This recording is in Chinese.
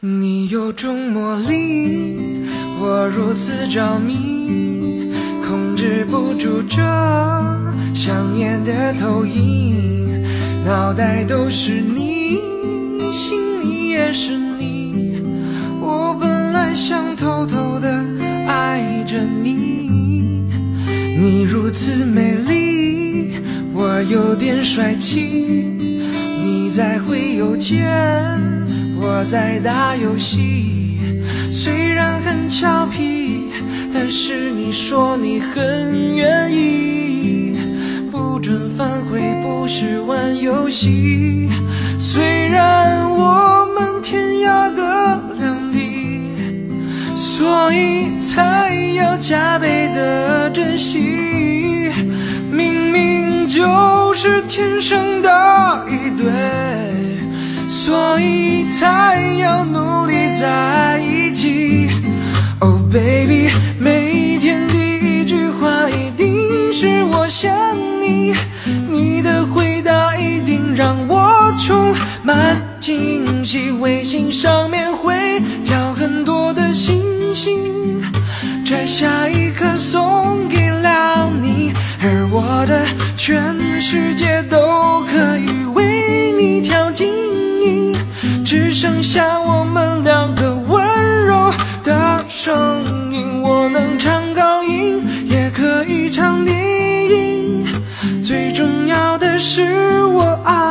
你有种魔力，我如此着迷，控制不住这想念的投影，脑袋都是你，心里也是你。我本来想偷偷的爱着你，你如此美丽，我有点帅气，你在回邮件。我在打游戏，虽然很俏皮，但是你说你很愿意，不准反悔，不是玩游戏。虽然我们天涯各两地，所以才要加倍的珍惜。明明就是天生的一每天第一句话一定是我想你，你的回答一定让我充满惊喜。微信上面会跳很多的星星，摘下一颗送给了你，而我的全世界都可以为你跳进。只剩下我们。是我爱